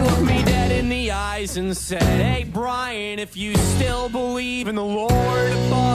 He looked me dead in the eyes and said, Hey, Brian, if you still believe in the Lord above,